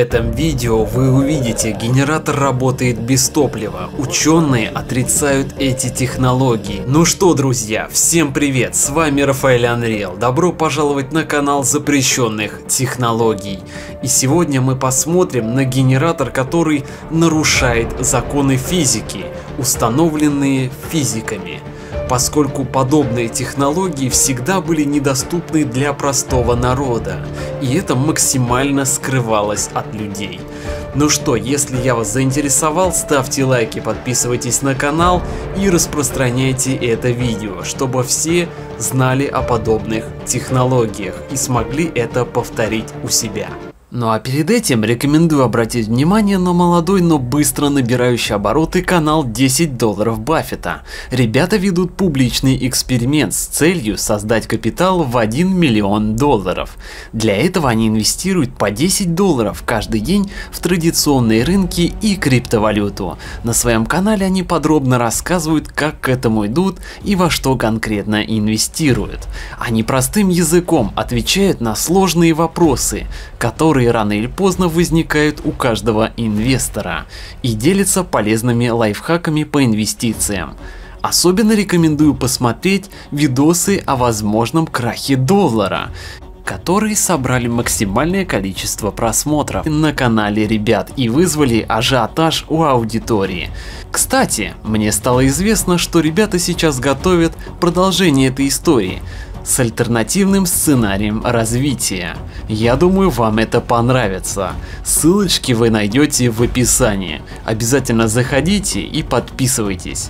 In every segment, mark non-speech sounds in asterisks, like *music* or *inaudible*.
этом видео вы увидите, генератор работает без топлива. Ученые отрицают эти технологии. Ну что, друзья, всем привет, с вами Рафаэль Unreal. Добро пожаловать на канал запрещенных технологий. И сегодня мы посмотрим на генератор, который нарушает законы физики, установленные физиками поскольку подобные технологии всегда были недоступны для простого народа, и это максимально скрывалось от людей. Ну что, если я вас заинтересовал, ставьте лайки, подписывайтесь на канал и распространяйте это видео, чтобы все знали о подобных технологиях и смогли это повторить у себя. Ну а перед этим рекомендую обратить внимание на молодой, но быстро набирающий обороты канал 10 долларов Баффета. Ребята ведут публичный эксперимент с целью создать капитал в 1 миллион долларов. Для этого они инвестируют по 10 долларов каждый день в традиционные рынки и криптовалюту. На своем канале они подробно рассказывают, как к этому идут и во что конкретно инвестируют. Они простым языком отвечают на сложные вопросы, которые которые рано или поздно возникают у каждого инвестора и делится полезными лайфхаками по инвестициям. Особенно рекомендую посмотреть видосы о возможном крахе доллара, которые собрали максимальное количество просмотров на канале ребят и вызвали ажиотаж у аудитории. Кстати, мне стало известно, что ребята сейчас готовят продолжение этой истории, с альтернативным сценарием развития. Я думаю вам это понравится. Ссылочки вы найдете в описании. Обязательно заходите и подписывайтесь.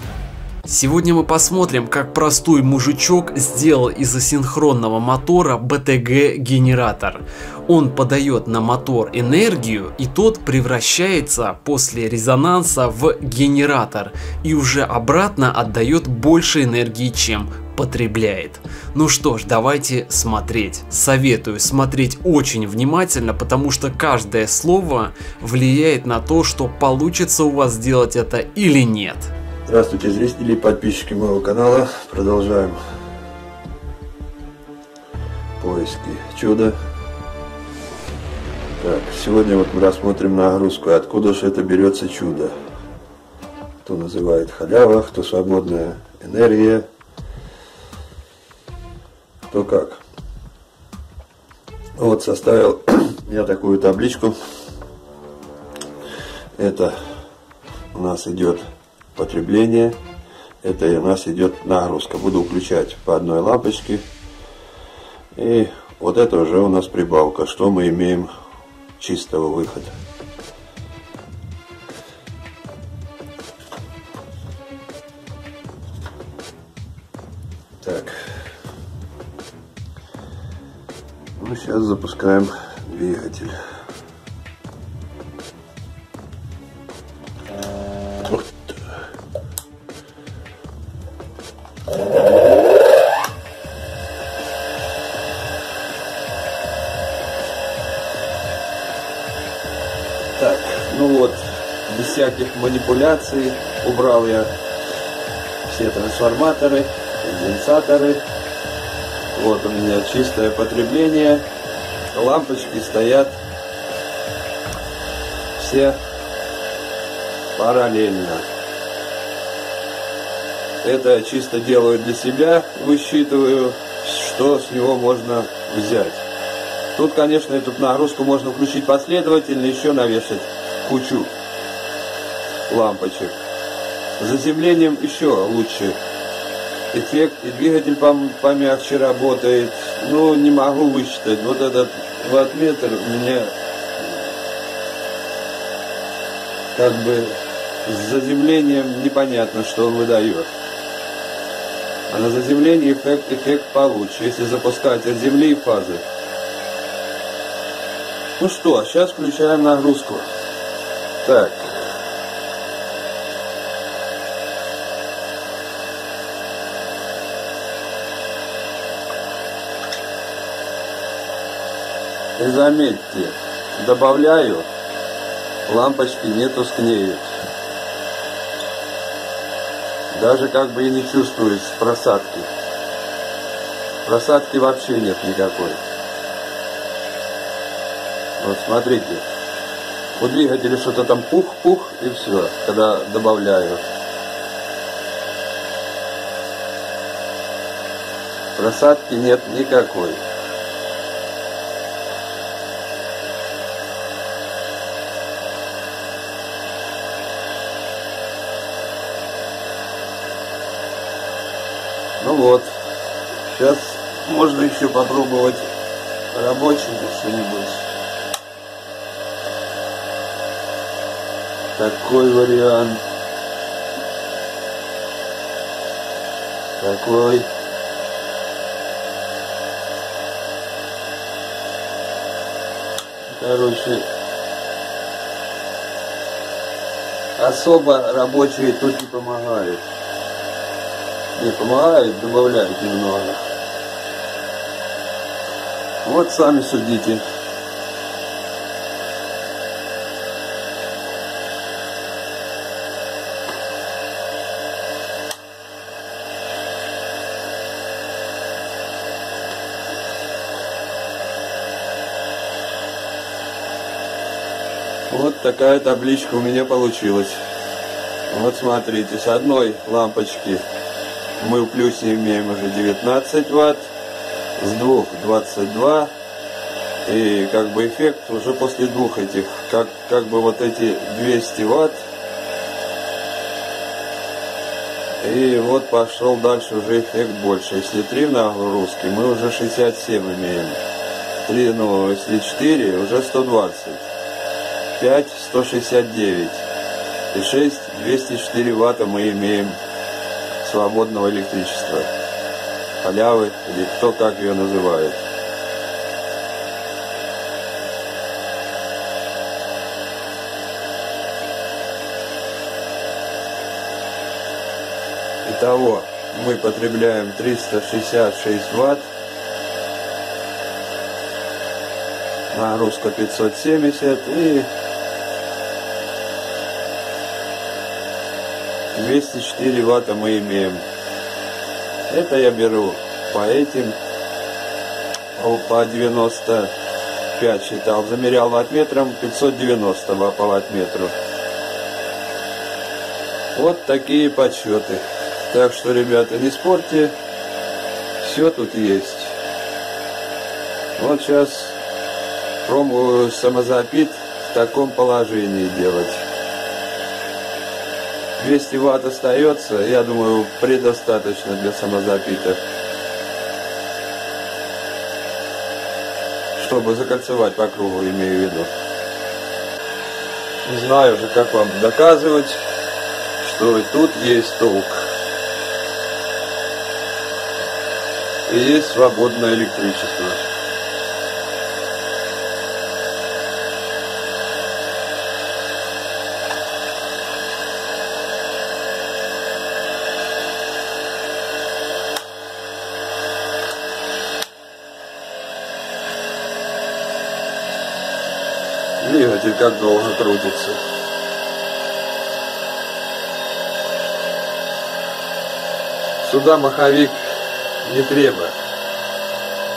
Сегодня мы посмотрим, как простой мужичок сделал из асинхронного мотора BTG генератор. Он подает на мотор энергию и тот превращается после резонанса в генератор и уже обратно отдает больше энергии, чем потребляет. Ну что ж, давайте смотреть. Советую смотреть очень внимательно, потому что каждое слово влияет на то, что получится у вас сделать это или нет. Здравствуйте, зрители и подписчики моего канала. Продолжаем поиски чуда. Так, сегодня вот мы рассмотрим нагрузку. Откуда же это берется чудо? Кто называет халява, кто свободная энергия, кто как. Вот составил *clears throat* я такую табличку. Это у нас идет потребление. Это у нас идет нагрузка. Буду включать по одной лампочке. И вот это уже у нас прибавка. Что мы имеем чистого выхода. Сейчас запускаем двигатель. всяких манипуляций. Убрал я все трансформаторы, конденсаторы. Вот у меня чистое потребление. Лампочки стоят все параллельно. Это чисто делаю для себя, высчитываю, что с него можно взять. Тут, конечно, эту нагрузку можно включить последовательно, еще навешать кучу лампочек. Заземлением еще лучше эффект, и двигатель помягче работает. Ну, не могу высчитать. Вот этот ваттметр у меня как бы с заземлением непонятно, что он выдает. А на заземлении эффект, эффект получше, если запускать от земли фазы. Ну что, сейчас включаем нагрузку. Так, И заметьте, добавляю, лампочки не тускнеют. Даже как бы и не чувствуется просадки. Просадки вообще нет никакой. Вот смотрите, У двигателя что-то там пух-пух и все, когда добавляю. Просадки нет никакой. Вот, сейчас можно еще попробовать рабочим что-нибудь. Такой вариант. Такой. Короче, особо рабочие тут не помогают. Не помогают, добавляют немного. Вот сами судите. Вот такая табличка у меня получилась. Вот смотрите, с одной лампочки мы в плюсе имеем уже 19 ватт, с двух 22 и как бы эффект уже после двух этих как как бы вот эти 200 ватт. И вот пошел дальше уже эффект больше. Если 3 в нагрузке мы уже 67 имеем. 3 ну если 4 уже 120 5 169 и 6 204 ватта мы имеем свободного электричества халявы или кто как ее называет. Итого мы потребляем 366 ватт, нагрузка 570 и 204 ватта мы имеем. Это я беру по этим, по 95 считал, замерял ваттметром 590 по ваттметру. Вот такие подсчеты. Так что, ребята, не спорьте, все тут есть. Вот сейчас пробую самозапит в таком положении делать. 200 ватт остается, я думаю, предостаточно для самозапита. Чтобы закольцевать по кругу, имею в виду. Не знаю уже, как вам доказывать, что и тут есть толк. И есть свободное электричество. Двигатель как долго крутится. Сюда маховик не треба.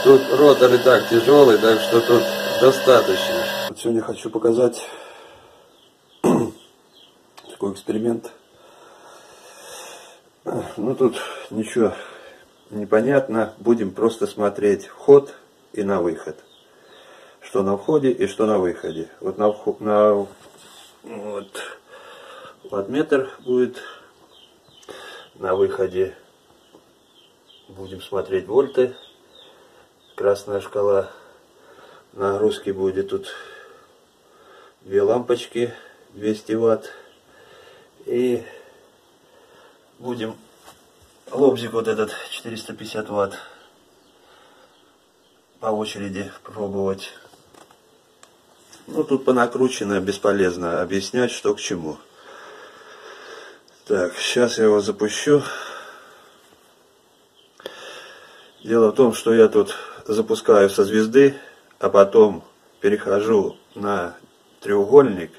Тут ротор и так тяжелый, так что тут достаточно. Сегодня хочу показать *clears throat* такой эксперимент. Ну тут ничего непонятно. Будем просто смотреть вход и на выход что на входе и что на выходе. Вот на, на вот, ваттметр будет на выходе. Будем смотреть вольты. Красная шкала нагрузки будет тут две лампочки 200 ватт. И будем лобзик вот этот 450 ватт по очереди пробовать. Ну, тут понакручено, бесполезно объяснять, что к чему. Так, сейчас я его запущу. Дело в том, что я тут запускаю со звезды, а потом перехожу на треугольник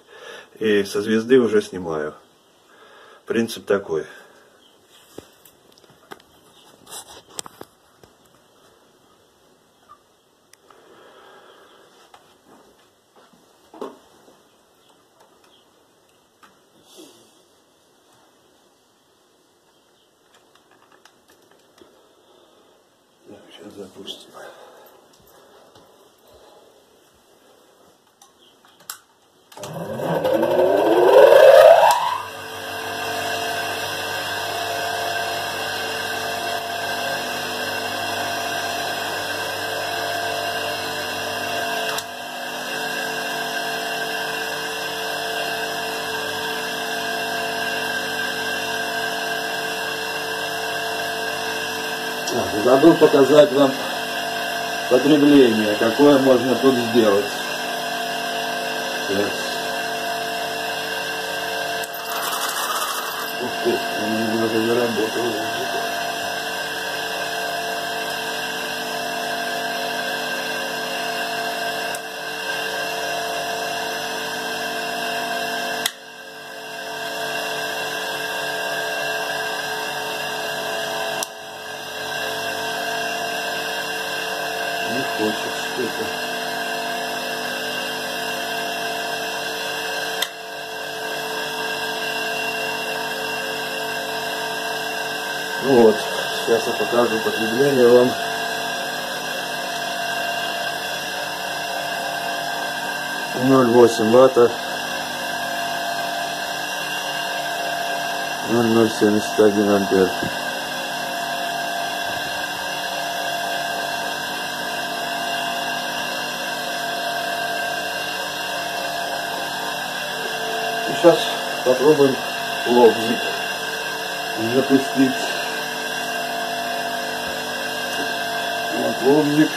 и со звезды уже снимаю. Принцип такой. Сейчас запустим. Забыл показать вам потребление, какое можно тут сделать. Сейчас. Ух ты, он немного заработал. Не хочет что-то. Ну вот, сейчас я покажу потребление вам. Ноль восемь ватта. Ноль семьдесят один ампер. Сейчас попробуем лобзик запустить. Лобзик.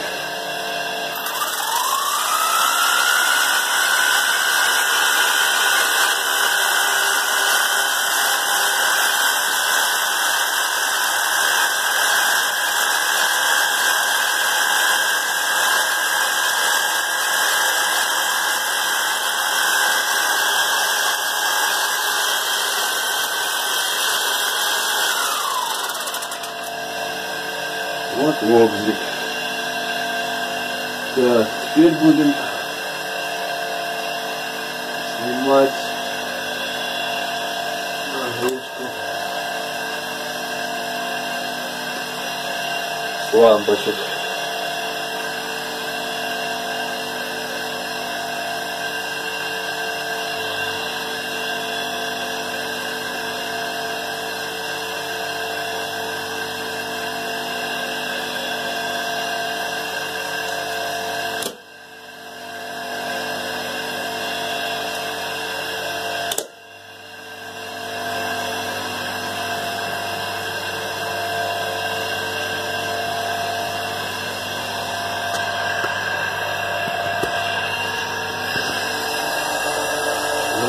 Вот лобзик. Так, теперь будем снимать нагрузку лампочек.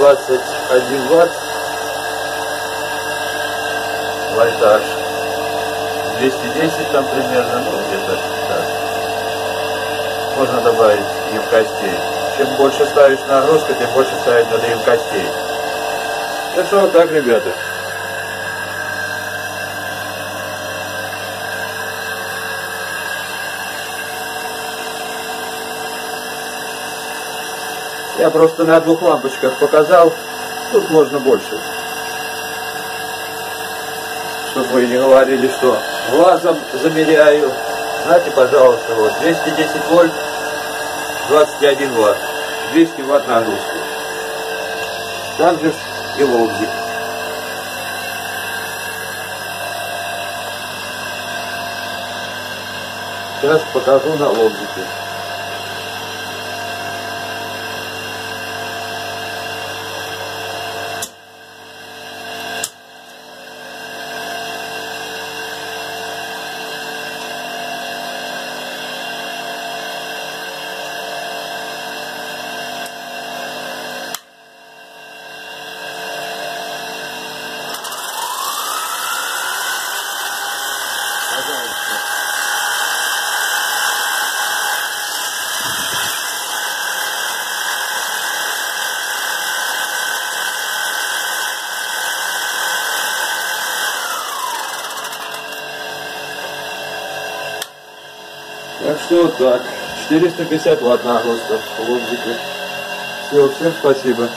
Двадцать один ватт. Вольтаж. 210 там примерно, ну где-то так. Можно добавить емкостей. Чем больше ставишь нагрузку, тем больше ставить надо емкостей. Так что вот так, ребята. Я просто на двух лампочках показал. Тут можно больше. Чтобы вы не говорили, что глазом замеряю. Знаете, пожалуйста, вот 210 вольт, 21 ватт, 200 ватт нагрузки. Также и лобзик. Сейчас покажу на лобзике. Так что вот так. 450 ватт нагрузка в лобзике. Все, всем спасибо.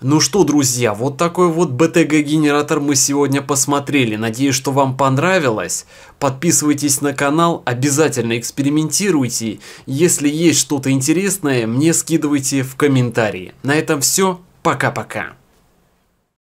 Ну что, друзья, вот такой вот BTG генератор мы сегодня посмотрели. Надеюсь, что вам понравилось. Подписывайтесь на канал, обязательно экспериментируйте. Если есть что-то интересное, мне скидывайте в комментарии. На этом все. Пока-пока.